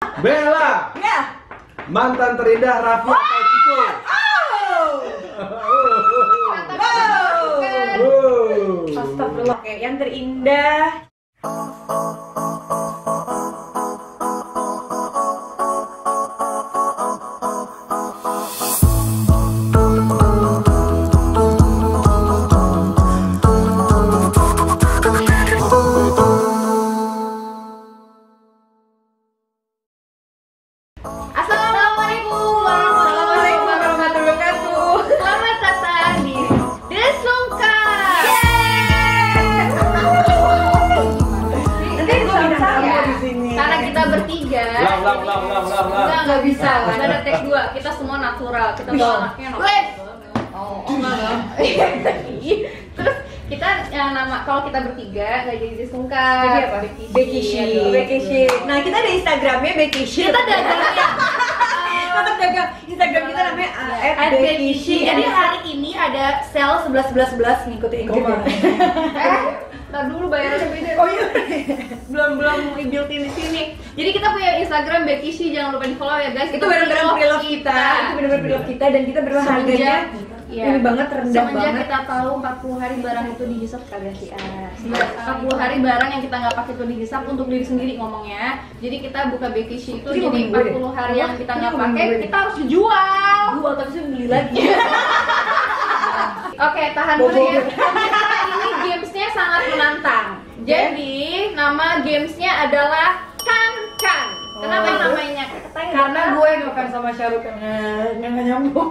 Bella, Ya. mantan terindah Raffi atau Ciko? Oh. Wow. Astagfirullah. Oke, yang terindah. Assalamualaikum enggak bisa. Enggak ada take dua. Kita semua natural. Kita semua anaknya natural. Oh, oh enggak. Terus kita yang nama kalau kita bertiga nggak jadi Desungka. Jadi apa? Bekishi. Bekishi. Nah, kita ada Instagramnya Bekishi. Kita dagangnya. Tetap dagang Instagram kita namanya At Bekishi. Jadi hari ini ada sale 11 11 11 ngikutin? Eh, ntar dulu bayarannya beda. Oh iya. belum belum built in di sini. Jadi kita punya Instagram Bekishi, jangan lupa di follow ya guys. Itu benar-benar pre-love kita. Itu benar-benar pre-love kita dan kita berdua harganya Iya. ini banget rendah Semenjak banget. kita tahu 40 hari barang itu dihisap kagak sih ah. 40 hari barang yang kita nggak pakai itu dihisap untuk diri sendiri ngomongnya. Jadi kita buka Bekishi itu jadi deh. 40 hari yang kita nggak pakai kita harus jual. Jual tapi beli lagi. Oke, tahan dulu ya. Sangat menantang. Jadi nama gamesnya adalah Kan Kan. Kenapa Oh. namanya? Katanya Karena gue ngefans sama Syahrukh karena nggak nyambung.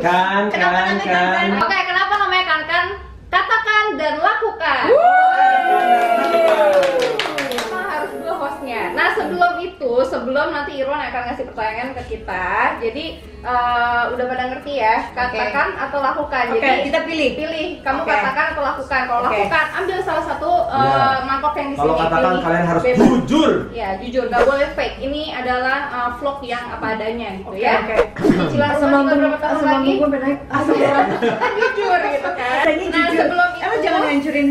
Kan, kan, kan. Oke, kenapa namanya Kan Kan? Katakan dan lakukan. Emang harus dua hostnya. Nah sebelum itu, sebelum nanti Irwan akan ngasih pertanyaan ke kita, jadi eh, udah pada ngerti ya, katakan atau lakukan. Oke, jadi kita pilih. pilih, kamu Oke. katakan atau lakukan. Kalau Oke. lakukan, ambil salah satu eh, Ya. mangkok yang di sini. Kalau katakan pilih. kalian harus Bebas. jujur. Ya, jujur, gak boleh fake. Ini adalah uh, vlog yang apa adanya gitu Oke, ya. oke. Cicilan Asam rumah tinggal lambung, berapa tahun asam lagi? lambung gue naik. Asam lambung. jujur gitu kan. Nah, sebelum itu jangan ngancurin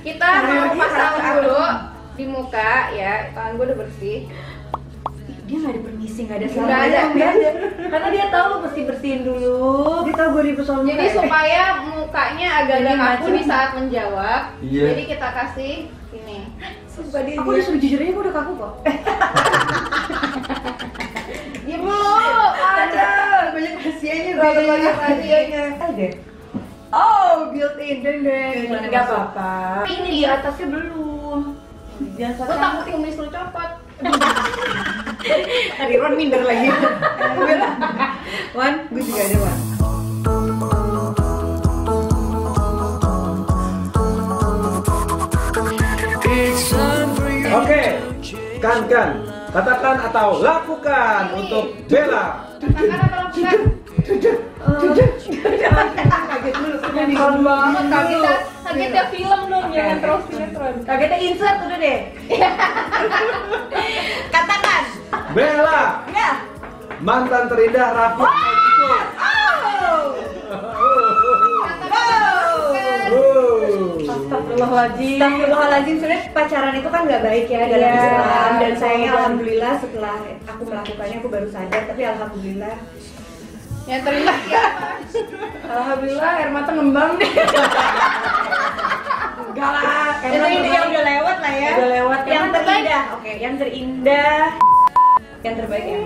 kita mau pasang dulu? Di muka ya. Tangan gue udah bersih. dia nggak ada permisi nggak ada Nggak ada, nggak ada karena dia tahu mesti bersihin dulu dia tahu gue ribut soal Jadi ya. supaya mukanya agak-agak kaku di saat menjawab. Iya. Jadi kita kasih ini. Sumpah dia aku udah suruh jujur aja gue udah kaku kok dulu. ada banyak rahasianya Be. banyak rahasianya. ada oh built in deng deng nggak apa-apa ini di atasnya belum. Jangan Gue sampai takut kumis lu copot. tadi Ron minder lagi Gue lah. Wan gue juga ada Wan Oke, kan, kan. Katakan atau lakukan untuk Bella. Katakan apa lakukan? kaget dulu Kaget banget, kagetnya, film dong, jangan terus sinetron. kagetnya insert udah deh? Katakan. Bella, ya. Mantan terindah Raffi? Wow. Astagfirullahaladzim. Astagfirullahaladzim Sebenarnya pacaran itu kan nggak baik ya dalam Iya, Islam. Dan sayangnya Alhamdulillah setelah aku melakukannya aku baru sadar. Tapi Alhamdulillah. Yang terindah siapa? Alhamdulillah air mata ngembang deh Enggak lah Itu intinya udah lewat lah ya Udah lewat. Yang Yang terbaik? terindah Oke yang terindah Yang terbaik ya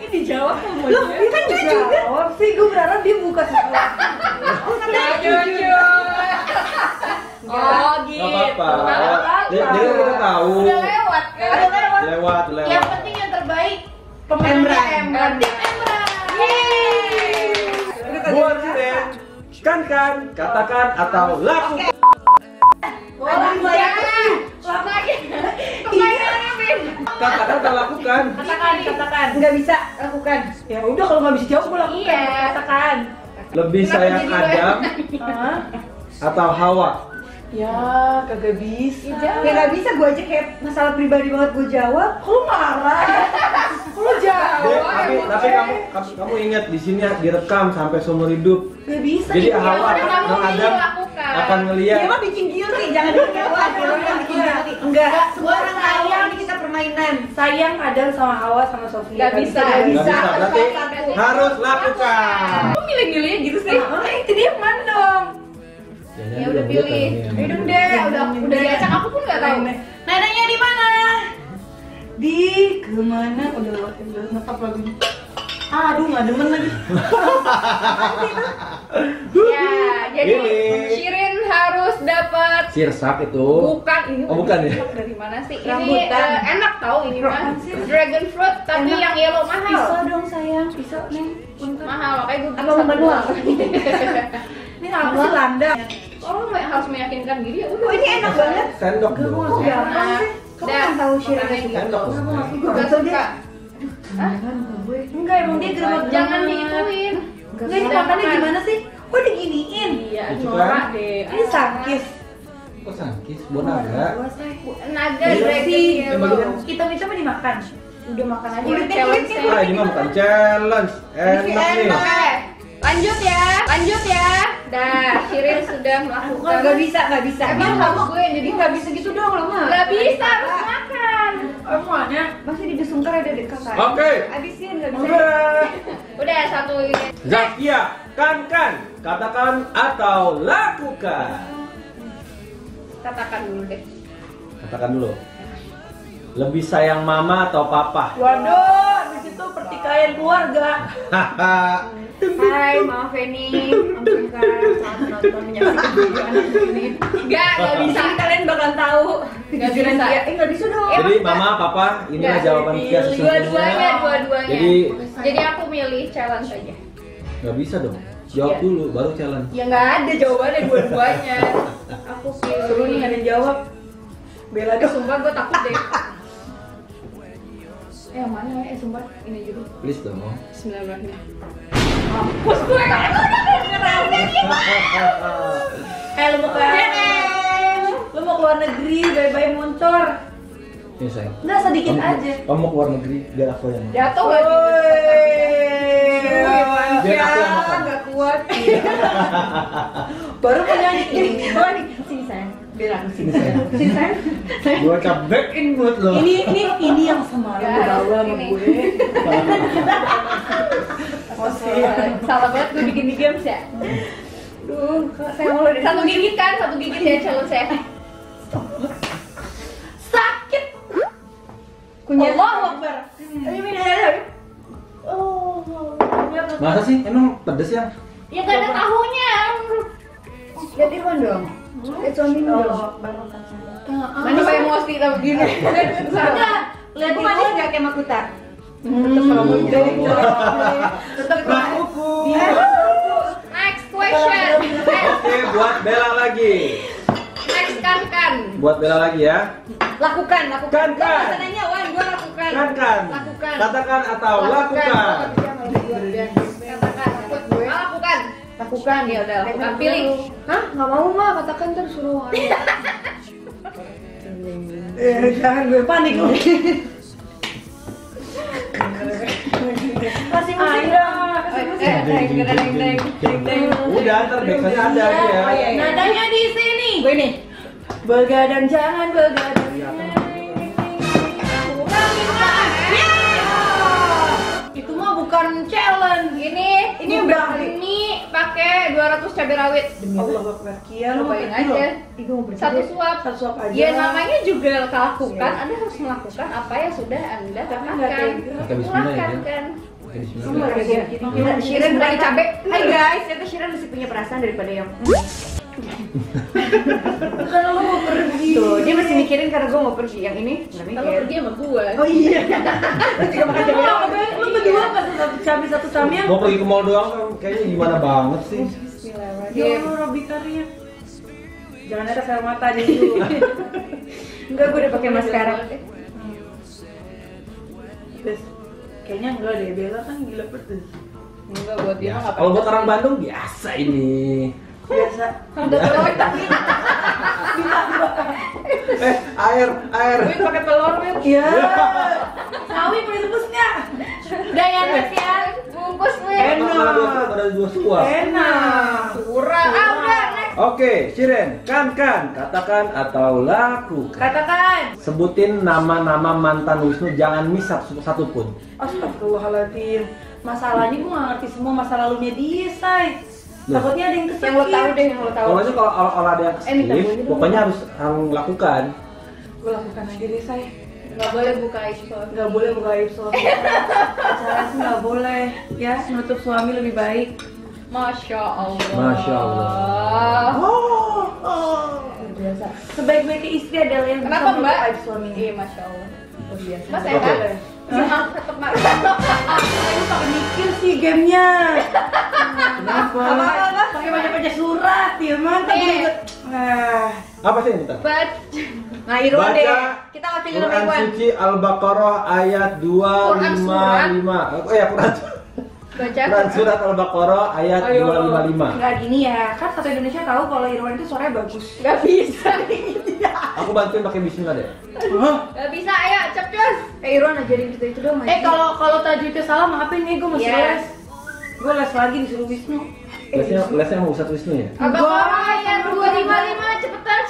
Ini dijawab semuanya. Loh, dia kan juga jawab sih, gue berharap dia buka sesuatu Oh, jujur Oh gitu. Gak apa-apa. Nggak apa-apa. Jadi jadi kita tahu. Udah lewat kan? Udah lewat. Lewat, lewat. Yang penting yang terbaik Pemenangnya pemenangnya Emran. Emran. Kan kan, katakan atau lakukan. Ya. Lagi. Bin. Katakan atau lakukan. Katakan, katakan. Nggak bisa lakukan Ya udah kalau nggak bisa jawab gue lakukan Iya. Katakan Lebih sayang? Adam atau Hawa? Ya kagak bisa Ya, nggak bisa gue aja kayak masalah pribadi banget gue jawab Kok lu marah? Dek, tapi, tapi kamu, kamu kamu ingat di sini direkam sampai seumur hidup. Gak bisa. Jadi ya. Kamu dan Adam lakukan. akan ngeliat. Dia mah bikin guilty, jangan. Dia mah bikin guilty. Enggak, semua orang sayang ini kita permainan. Sayang Adam sama Hawa sama Sofia. Nggak bisa. Nggak bisa. bisa, berarti harus lakukan. Kok milih-milihnya gitu sih? Ah, itu dia mana dong? Ya udah pilih. Hidung deh, udah udah diacak aku pun nggak tahu. Di mana? Di ke mana? Udah udah ngetop lagunya. Aduh, nggak demen lagi. Ya, jadi Pilih. Shirin harus dapat Sirsak itu. bukan ini Oh, bukan ya? dari mana sih ini Rambutan. eh, enak tau ini mah dragon fruit tapi Enak. yang yellow Pisau mahal dong sayang, pisau neng. Punten. mahal makanya gue Apa mau manual? Ini apa sih landa? oh lo harus meyakinkan diri ya udah Oh ini enak banget. Sendok ngasih gampang sih. Kamu kan tahu gitu. Sendok. Gak mau ngasih gue Gak suka. suka Hah? Enggak emang dia gerbang jangan diituin Enggak ini makannya gimana sih? Kok diginiin? iya norak kan. deh Ini sakit. Kok sangkis? Bonaga. naga Iya. dragon sih. yellow Hitam-hitam dimakan. udah makan aja Kulitnya, challenge. Ah, ini mah bukan challenge. Enak nih. Oke, lanjut ya, lanjut ya. Dah, Shirin sudah melakukan. Gak bisa, gak bisa. Emang harus gue yang jadi Gak bisa gitu dong lo mah. Gak bisa, harus makan. Semuanya masih di desungker ada di kakak. Oke. Habisin gak bisa. Udah. Udah satu ini. Zakia, kan kan, katakan atau lakukan. Katakan dulu deh. Katakan dulu. Lebih sayang mama atau papa? Waduh, di situ pertikaian keluarga. Hai, maaf Feni. Ampun kan, saat nonton menyaksikan video anak ini. Gak, gak bisa. Kalian bakal tahu. Gak bisa. Ya, eh nggak bisa dong. Jadi mama, papa, Nggak, jawaban Kia sesungguhnya. Dua-duanya, dua-duanya. Jadi Jadi aku milih challenge aja. nggak bisa dong. Jawab Iya. dulu, baru challenge. Ya nggak ada jawabannya dua-duanya. Aku pilih. Seru nih ada jawab. Bella Eh, dong. sumpah gue takut deh. Eh, yang mana ya? Eh, sumpah ini juga. Please dong. Bismillahirrahmanirrahim. Mampus gue. Eh lu mau ke Lu mau keluar negeri, bye-bye moncor. Ini sayang. Enggak sedikit Kamu- aja. Kamu mau keluar negeri, biar aku yang. Jatuh sih? Biar aku yang makan. Gak kuat. Baru nyanyi ini. Nih. Sini sayang. Biar aku sini. Ini sayang. Sini sayang. Gua cabekin buat lo. Ini ini ini yang semalam Gak gue bawa harus sama ini. gue. Salah banget gue bikin di games ya. Duh, saya dari Satu gigit kan, satu gigit ya challenge ya. sakit. Kunyah. Allah Akbar. Ayo minum air. Oh. Masa sih? Emang pedes ya? Ya gak ada tahunya. Jadi kan dong. Eh suami dong. Mana kayak emosi tau begini. Enggak. Lihat di manis enggak kayak makuta? Tetep Bang kuku. Next question. Oke, buat Bella lagi. next kan kan. Buat Bella lagi ya. Lakukan, lakukan. Kan, kan. Nggak Wan, gua lakukan. Kan kan. Lakukan. Katakan atau lakukan. Katakan. Ah, lakukan. Lakukan. Ya udah, lakukan. Pilih. Hah? Enggak mau mah, katakan terus suruh. Eh, jangan gue panik lu. deng, deng. Udah, ntar backsoundnya ada aja ya. Oh, iya, iya. Nadanya di sini. Gue nih. Begadang jangan begadang. 300 cabai rawit. Demi Allah Akbar. Kia lu bayangin aja. Ibu mau Satu suap. Satu suap aja. Ya namanya juga lakukan. Anda harus melakukan apa yang sudah Anda katakan. Silahkan kan. Shiren lagi cabai. Hai guys, ternyata Shiren masih punya perasaan daripada yang Bukan lo mau pergi. Tuh, dia masih mikirin karena gue mau pergi. Yang ini nggak mikir. Kalau pergi sama gue. Oh iya. Lo juga makan cabai. Lo berdua pas satu cabai satu samyang. Mau pergi ke mall doang kayaknya gimana banget sih. Ya Bismillahirrahmanirrahim. Allah, Robi Jangan ada air mata di situ. Enggak, gue udah pakai maskara Terus, Kayaknya enggak deh, Bella kan gila pedes. Enggak buat dia Kalau buat orang Bandung biasa ini. Biasa. Udah telur tapi Eh, air, air. gue pakai telur Wit. Iya. Sawi boleh tebus? Udah ya, ya. Bungkus gue. Enak. Malah dua ada dua suap. Enak. Surah. Ah, udah next. Oke, Shiren, kan kan, katakan atau lakukan. Katakan. Sebutin nama-nama mantan Wisnu, jangan miss satu, satu pun. Astagfirullahaladzim. Masalahnya gue gak ngerti semua masa lalunya dia, say. Takutnya ada yang kesakit. Yang lo tahu deh, yang lo tahu. Pokoknya kalau kalau kalau ada yang Eh, gue dulu. pokoknya harus harus lakukan. Gue lakukan aja deh, say. Nggak boleh buka itu. Gak boleh buka aib suami. Pacaran sih gak boleh. Ya, menutup suami lebih baik. Masya Allah. Masya Allah. Oh, Luar biasa. Sebaik-baiknya istri adalah yang bisa Kenapa menutup mbak? aib suaminya. Iya, Masya Allah. Luar biasa. Mas Oke. sehat? Sehat tetap. Aku pakai mikir sih gamenya. Kenapa? Apa-apa? Pakai baca-baca surat, ya mantap Iya. Nah, Apa sih ini bentar? But nah Irwan deh. Baca kita Quran suci Al-Baqarah ayat 255. Oh ya, Quran Baca. Quran surat Al-Baqarah ayat Ayo. 255. Nggak gini ya, kan satu Indonesia tahu kalau Irwan itu suaranya bagus. Gak bisa. Aku bantuin pakai bismillah deh. Gak bisa, ayo cepet. Eh Irwan ajarin kita itu dong. Eh kalau kalau tajwidnya salah maafin nih, gue masih Yes. les. Gue les lagi disuruh Wisnu. Lesnya lesnya mau Ustadz Wisnu ya? Al-Baqarah ayat 255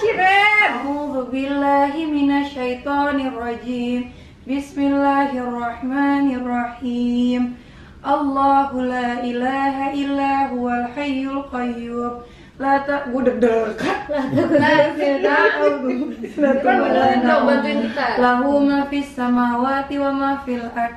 Ciren. A'udzu billahi minasyaitonir rajim. Bismillahirrahmanirrahim. Allahu la ilaha illa huwal hayyul qayyum. La ta gue deg-degan. Ridwan benerin dong bantuin kita. Lahu ma fis samawati wa ma fil ard.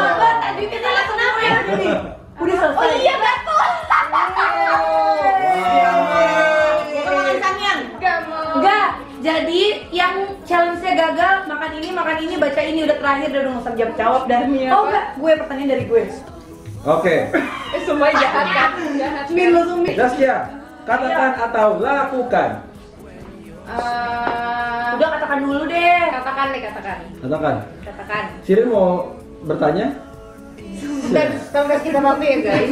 Udah selesai. Oh iya betul. Gak mau. Enggak, jadi yang challenge-nya gagal makan ini, makan ini, baca ini udah terakhir udah nggak usah jawab jawab dah. Iya, oh enggak, gue pertanyaan dari gue. Oke. Eh, Semua jahat kan? Jahat. Min lo sumi. Zaskia, katakan atau lakukan. Eh, Udah katakan dulu deh. katakan deh katakan. Katakan. Katakan. Sirin mau bertanya? Dan kasih kita waktu ya guys.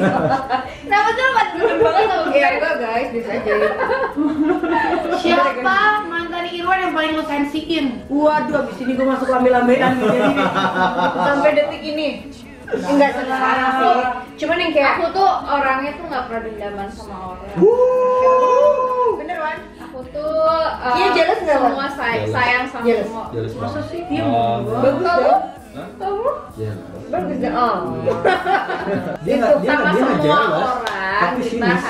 Kenapa tuh lembat dulu banget sama Iya enggak guys, bisa aja. Siapa mantan Irwan yang paling lo sensiin? Waduh, abis ini gue masuk lambe-lambean. Sampai detik ini. Enggak sekarang sih. Cuman yang kayak aku tuh orangnya tuh nggak pernah dendaman sama orang. Bener Wan? Aku tuh uh, Iya, jealous nggak, Wan? semua say sayang sama semua. Jelas Masa sih dia Oh. Hah? Kamu? Iya. Bagus deh. Oh. Dia nggak dia nggak dia nggak orang tapi sinis.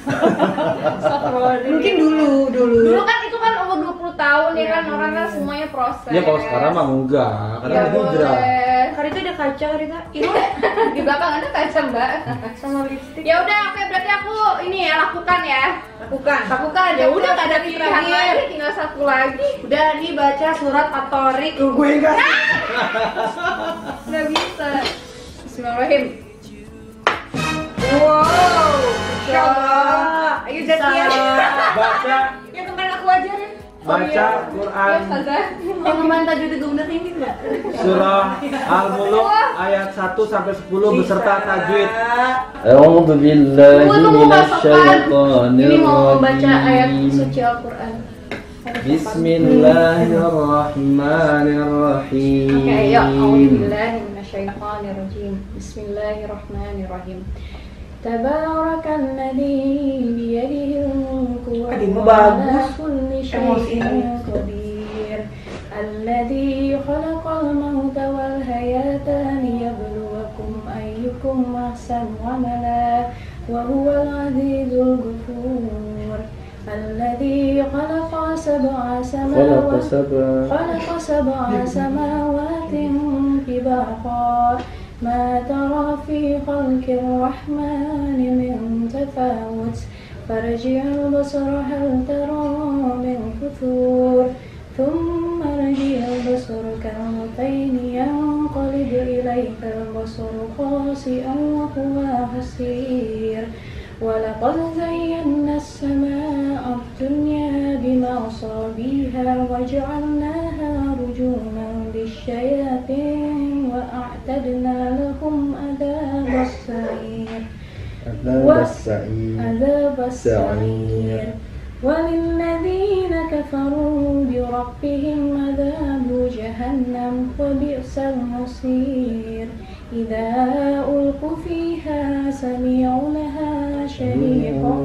Mungkin dulu, dulu. Dulu kan itu kan umur 20 tahun ya kan orang kan semuanya proses. Ya kalau sekarang mah enggak, karena ada hijrah. boleh. Kaca, Karita. Irwan Di belakang ada kaca mbak. sama lipstick. Ya udah oke berarti aku ini ya lakukan ya. Lakukan. Lakukan. Ya udah, nggak ada pilihan terakhir. lagi, tinggal satu lagi. Udah nih baca surat At-Tariq. Tuh gue enggak. Nggak bisa. Bismillahirrahmanirrahim. Wow. Coba. Ayo Zaskia. Baca baca Ya Quran gue bener ini surah Al-Muluk ayat 1 sampai 10 beserta tajwid. A'udzu billahi tunggu masukkan. Ini mau baca ayat rajim. suci Al-Quran. Bismillahirrahmanirrahim. Oke, ayo. A'udzubillahi minasyaitonirrajim. Bismillahirrahmanirrahim. تبارك الذي بيده الملك على كل شيء قدير. الذي خلق الموت والحياة ليبلوكم أيكم أحسن عملا وهو العزيز الغفور. الذي خلق سبع سماوات خلق سبع سماوات طباقا ما ترى في خلق الرحمن من تفاوت؟ فارجع البصر هل ترى من فتور ثم ارجع البصر كرتين ينقلب إليك البصر خاسئا وهو حسير ولقد زينا السماء الدنيا بمصابيها وجعلناها رجوما للشياطين وأعتدنا لهم عذاب السعير. عذاب السعير. عذاب السعير. وللذين كفروا بربهم عذاب جهنم وبئس المصير. إذا ألقوا فيها سمعوا لها شهيقا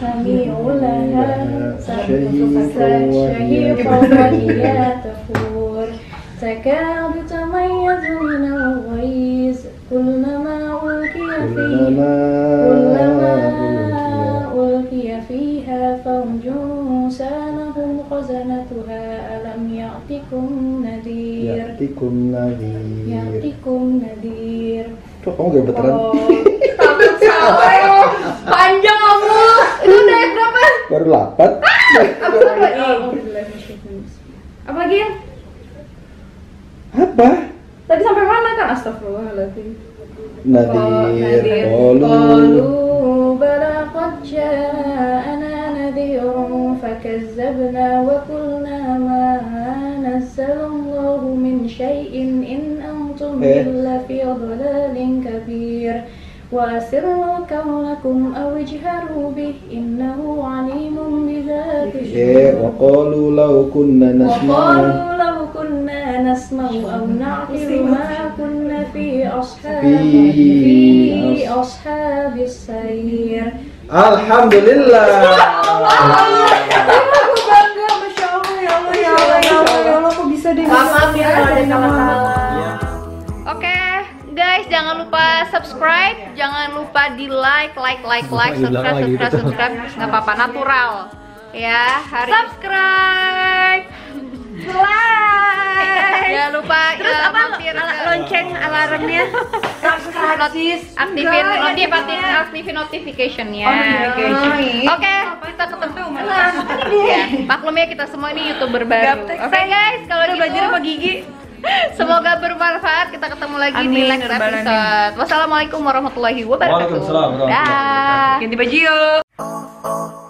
سمعوا لها شهيقا وهي تفور. تكاد كلما ألقي فيها فوج سالهم خزنتها ألم يأتكم نذير Ya'tikum nadhir. يأتكم نذير Kok kamu gak veteran? Oh, Takut salah ya. Panjang kamu. Itu udah ayat berapa? Baru 8 Apa lagi? Yang? Apa? Tadi sampai mana kan? Astagfirullahaladzim Qalu قالوا بلى قد جاءنا نذير فكذبنا وقلنا ما نزل الله من شيء إن أنتم إيه. إلا في ضلال كبير. وأسروا قولكم أو اجهروا به إنه عليم بذات Eh, wa qalu law kunna nasma'u وقالوا لو كنا نسمع أو نعقل ما كنا في أصحاب في في أصحاب السعير Alhamdulillah. Aku bangga, Masya Allah, ya Allah, ya Allah, ya Allah, ya Allah, aku bisa deh Maaf ya kalau ada salah-salah. Iya. Oke, guys, jangan lupa subscribe, jangan lupa di like, like, like, like, subscribe, subscribe, subscribe, nggak apa-apa, natural. Ya, hari subscribe, like, jangan lupa Terus eh, apa mampir ala- ke- lonceng alarmnya? notis, aktifin, notif, aktifin, aktifin notificationnya. notification. Oke, kita ketemu. Ya, maklum ya kita semua ini youtuber baru. Oke guys, kalau gitu belajar sama gigi. Semoga bermanfaat. Kita ketemu lagi di Amin, next ya Rabbal Alamin. episode. Wassalamualaikum warahmatullahi wabarakatuh. Waalaikumsalam warahmatullahi Dah. Ganti baju yuk.